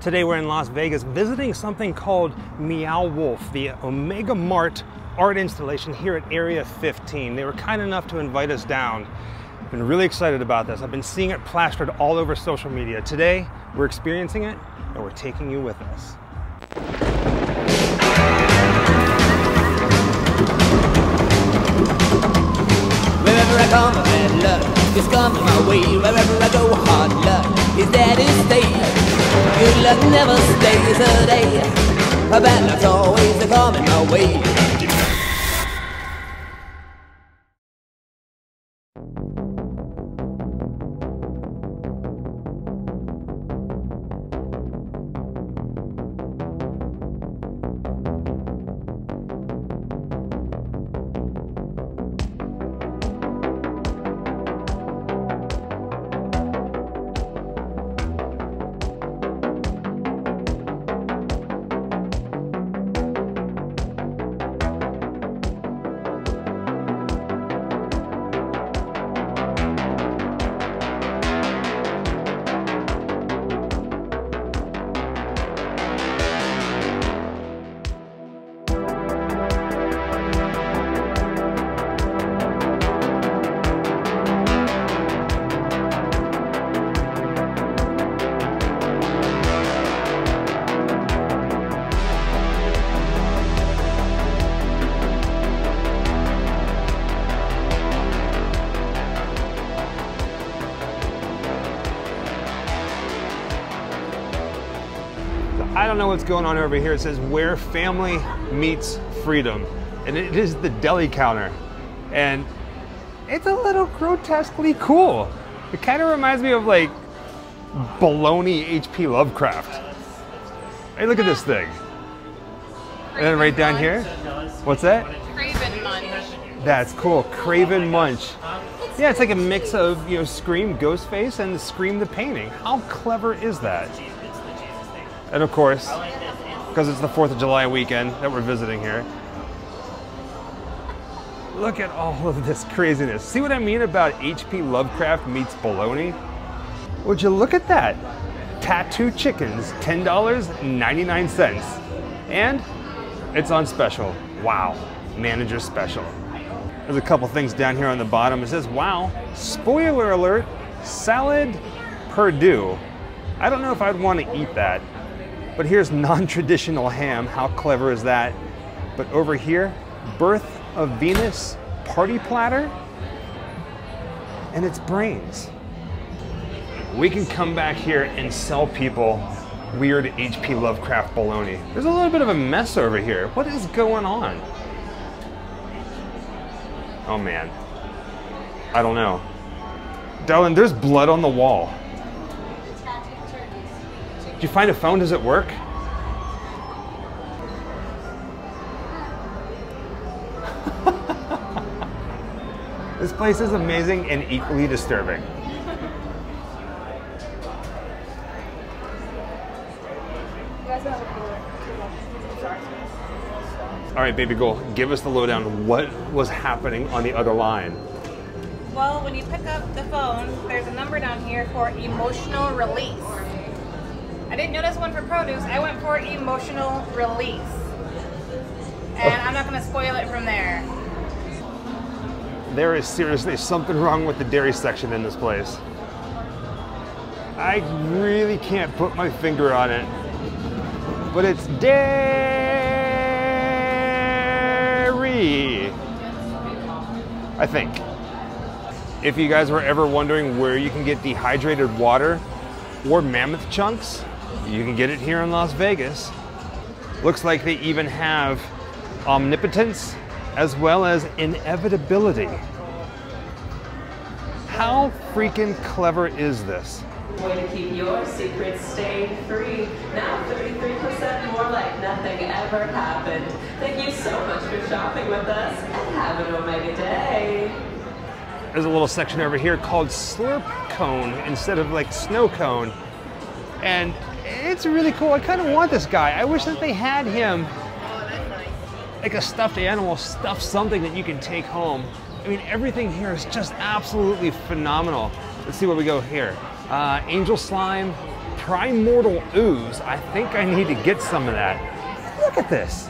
Today we're in Las Vegas visiting something called Meow Wolf, the Omega Mart art installation here at Area 15. They were kind enough to invite us down. I've been really excited about this. I've been seeing it plastered all over social media. Today we're experiencing it and we're taking you with us. Wherever I come, luck coming my way. Wherever I go, hard luck is. Good luck never stays a day. Bad luck's always coming my way. I don't know what's going on over here. It says where family meets freedom. And it is the deli counter. And it's a little grotesquely cool. It kind of reminds me of like baloney HP Lovecraft. Hey, look at this thing. And then right down here, what's that? Craven Munch. That's cool. Craven Munch. Yeah, it's like a mix of, you know, Scream Ghostface and Scream the painting. How clever is that? And of course, because it's the 4th of July weekend that we're visiting here, look at all of this craziness. See what I mean about HP Lovecraft meets baloney? Would you look at that? Tattoo chickens, $10.99. And it's on special. Wow, manager special. There's a couple things down here on the bottom. It says, wow, spoiler alert, salad Purdue. I don't know if I'd want to eat that, but here's non-traditional ham. How clever is that? But over here, Birth of Venus party platter, and it's brains. We can come back here and sell people weird HP Lovecraft baloney. There's a little bit of a mess over here. What is going on? Oh man. I don't know. Darling, there's blood on the wall. Did you find a phone? Does it work? this place is amazing and equally disturbing. All right, baby girl, give us the lowdown. What was happening on the other line? Well, when you pick up the phone, there's a number down here for emotional release. I didn't notice one for produce. I went for emotional release. And I'm not going to spoil it from there. There is seriously something wrong with the dairy section in this place. I really can't put my finger on it, but it's dairy. I think. If you guys were ever wondering where you can get dehydrated water or mammoth chunks, you can get it here in Las Vegas. Looks like they even have omnipotence as well as inevitability. How freaking clever is this? Way to keep your secrets stain free. Now 33% more like nothing ever happened. Thank you so much for shopping with us and have an Omega Day. There's a little section over here called slurp cone instead of like snow cone. And it's really cool. I kind of want this guy. I wish that they had him like a stuffed animal, stuffed something that you can take home. I mean, everything here is just absolutely phenomenal. Let's see what we go here. Uh, angel slime, primordial ooze. I think I need to get some of that. Look at this.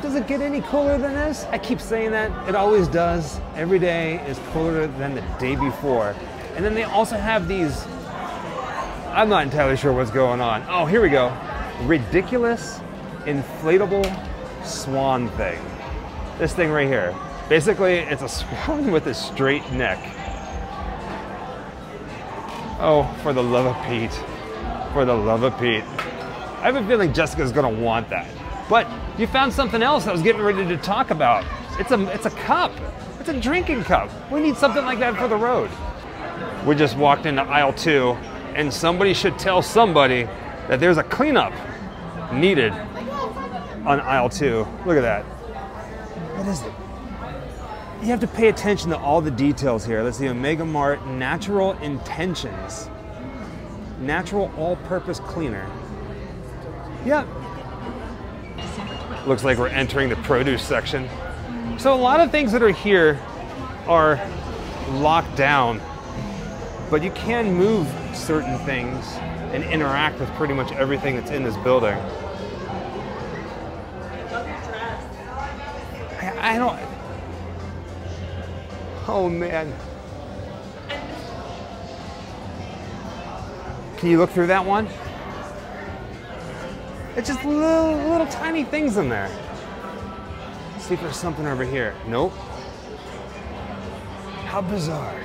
Does it get any cooler than this? I keep saying that. It always does. Every day is cooler than the day before. And then they also have these. I'm not entirely sure what's going on. Oh, here we go. Ridiculous inflatable swan thing. This thing right here. Basically, it's a swan with a straight neck. Oh, for the love of Pete. For the love of Pete. I have a feeling Jessica's gonna want that. But you found something else I was getting ready to talk about. It's a it's a cup. It's a drinking cup. We need something like that for the road. We just walked into aisle two, and somebody should tell somebody that there's a cleanup needed on aisle two. Look at that. What is it? You have to pay attention to all the details here. Let's see, Omega Mart Natural Intentions. Natural all-purpose cleaner. Yep. Looks like we're entering the produce section. So a lot of things that are here are locked down, but you can move certain things and interact with pretty much everything that's in this building. I, I don't. Oh man. Can you look through that one? It's just little, little tiny things in there. Let's see if there's something over here. Nope. How bizarre.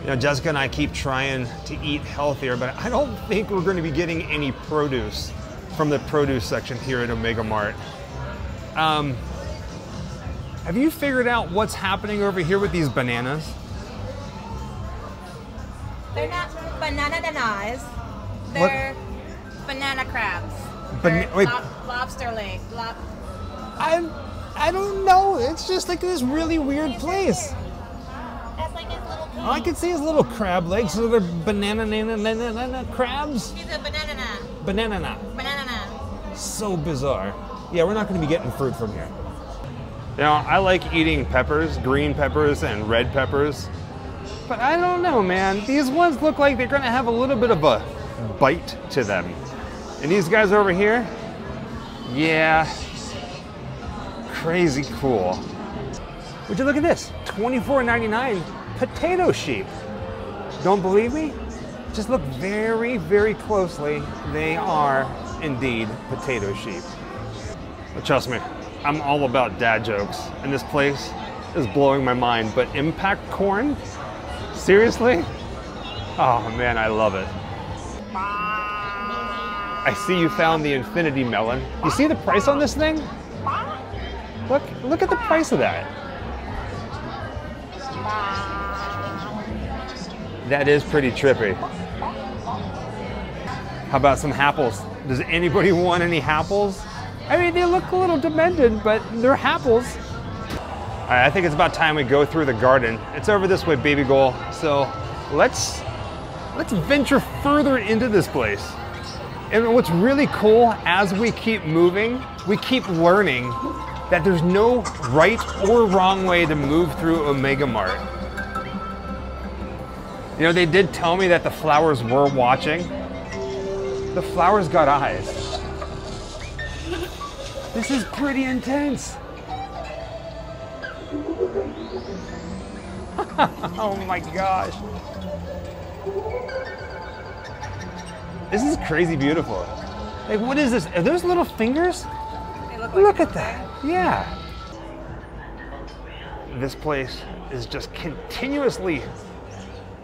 You know, Jessica and I keep trying to eat healthier, but I don't think we're going to be getting any produce from the produce section here at Omega Mart. Um, have you figured out what's happening over here with these bananas? They're not banana bananas. They're banana crabs. Bana- wait. lob- lobster leg. I, I don't know. It's just like this really weird place. All I can see is little crab legs, so they're banana nana, nana, nana crabs. He's a banana. Banana. Banana. So bizarre. Yeah, we're not going to be getting fruit from here. Now, I like eating peppers, green peppers and red peppers. But I don't know, man. These ones look like they're going to have a little bit of a bite to them. And these guys over here, yeah, crazy cool. Would you look at this? $24.99 potato sheep. Don't believe me? Just look very, very closely. They are indeed potato sheep. But trust me, I'm all about dad jokes, and this place is blowing my mind. But impact corn? Seriously? Oh man, I love it. I see you found the infinity melon. You see the price on this thing? Look, look at the price of that. That is pretty trippy. How about some apples? Does anybody want any apples? I mean, they look a little demented, but they're apples. All right, I think it's about time we go through the garden. It's over this way, baby goal. So let's let's venture further into this place. And what's really cool, as we keep moving, we keep learning that there's no right or wrong way to move through Omega Mart. You know, they did tell me that the flowers were watching. The flowers got eyes. This is pretty intense. oh my gosh. This is crazy beautiful. Like, what is this? Are those little fingers? Look like Look at that. Yeah. This place is just continuously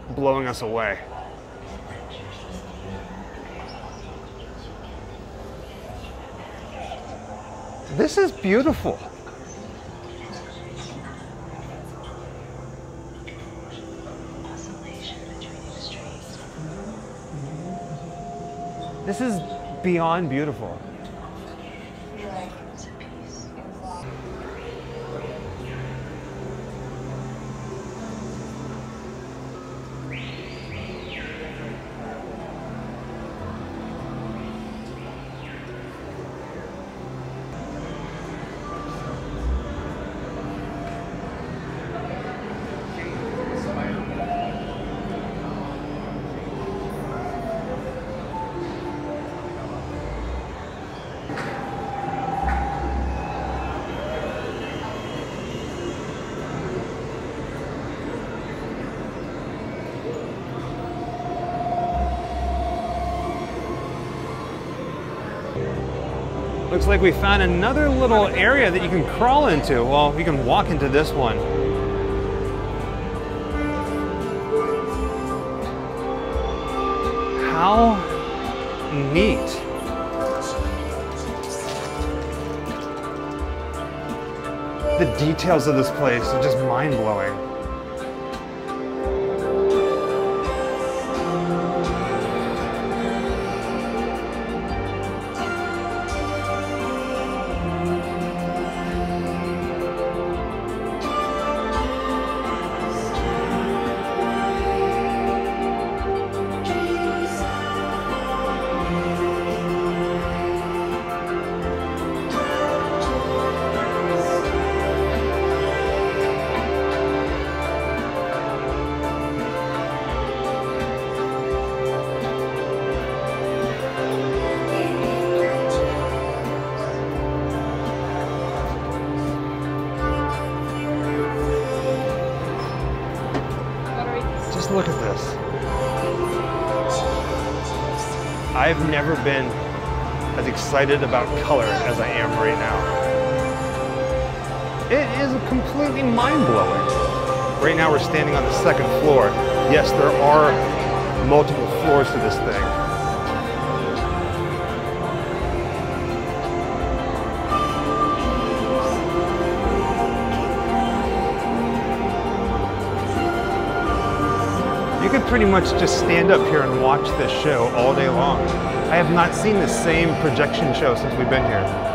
blowing us away. This is beautiful. This is beyond beautiful. Looks like we found another little area that you can crawl into. Well, you can walk into this one. How neat. The details of this place are just mind look at this. I've never been as excited about color as I am right now. It is completely mind blowing. Right now, we're standing on the second floor. Yes, there are multiple floors to this thing. Could pretty much just stand up here and watch this show all day long. I have not seen the same projection show since we've been here.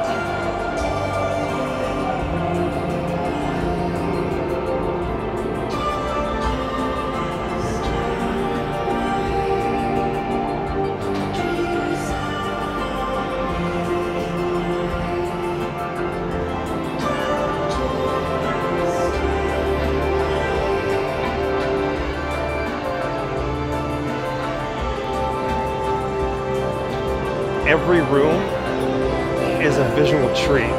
Every room is a visual treat.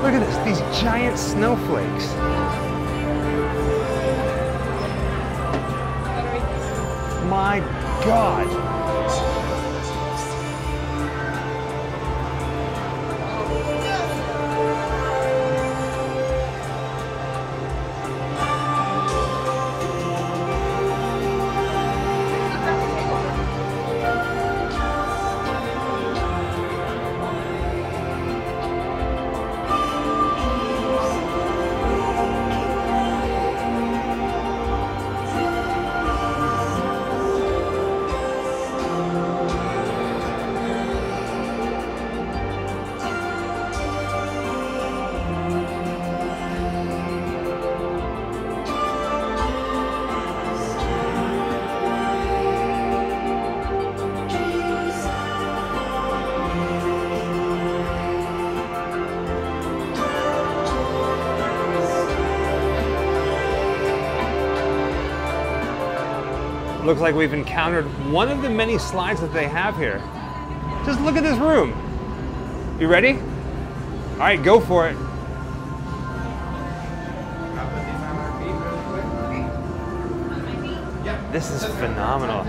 Look at this, these giant snowflakes. My God. Looks like we've encountered one of the many slides that they have here. Just look at this room. You ready? All right, go for it. This is phenomenal.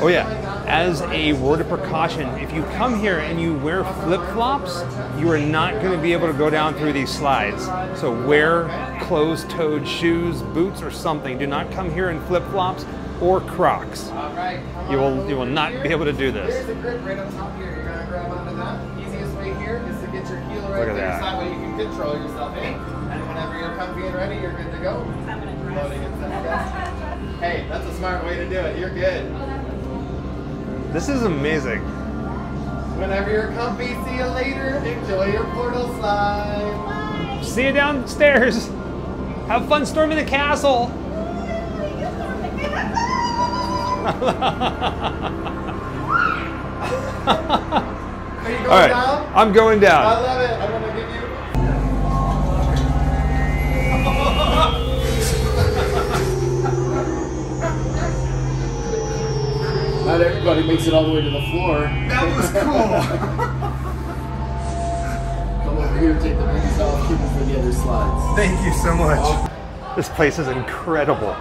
Oh yeah, as a word of precaution, if you come here and you wear flip-flops, you are not going to be able to go down through these slides. So wear closed-toed shoes, boots, or something. Do not come here in flip-flops or Crocs. Alright, You will you will not here. be able to do There's this. a grip right on top here. You're gonna grab onto that. Easiest way here is to get your heel Look right at there, that. that way you can control yourself in. And whenever you're comfy and ready, you're good to go. I'm gonna dress. Loading and set guys. Hey, that's a smart way to do it. You're good. This is amazing. Whenever you're comfy, see you later. Enjoy your portal slide. See you downstairs. Have fun storming the castle. Are you going All right, down? I'm going I down. love it. Not everybody makes it all the way to the floor. That was cool. Come over here, take the rings off, keep it for the other slides. Thank you so much. This place is incredible.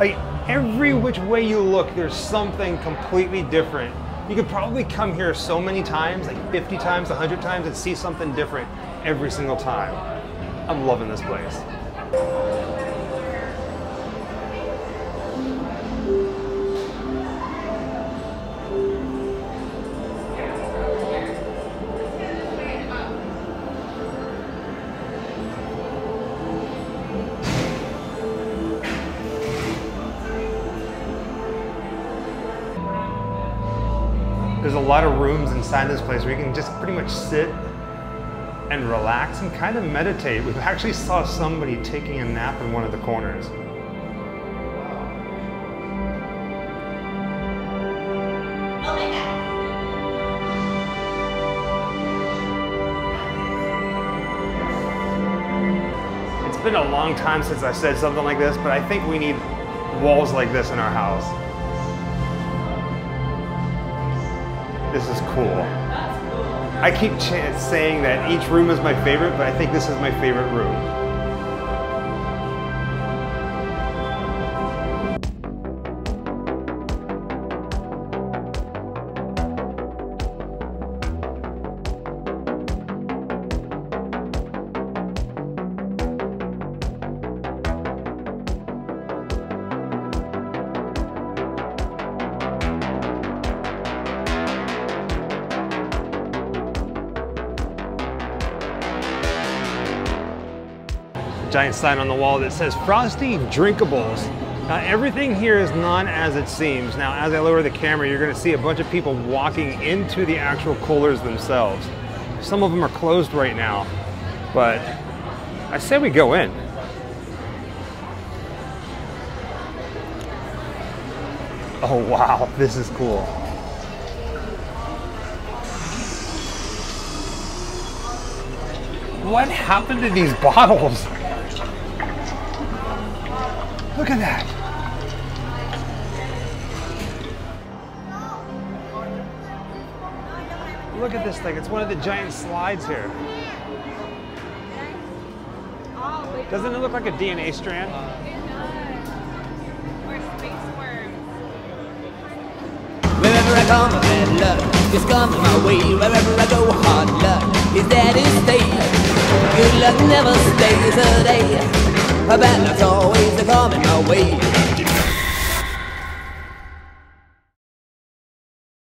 Like every which way you look, there's something completely different. You could probably come here so many times, like 50 times, 100 times, and see something different every single time. I'm loving this place. There's a lot of rooms inside this place where you can just pretty much sit and relax and kind of meditate. We've actually saw somebody taking a nap in one of the corners. It's been a long time since I said something like this, but I think we need walls like this in our house. This is cool. I keep saying that each room is my favorite, but I think this is my favorite room. Giant sign on the wall that says Frosty Drinkables. Now everything here is not as it seems. Now as I lower the camera, you're gonna see a bunch of people walking into the actual coolers themselves. Some of them are closed right now, but I say we go in. Oh wow, this is cool. What happened to these bottles? Look at that. Look at this thing. It's one of the giant slides here. Doesn't it look like a DNA strand? Wherever I come, bad luck is coming my way. Wherever I go, hard luck is there to stay. Good luck never stays a day. But that's always coming my way.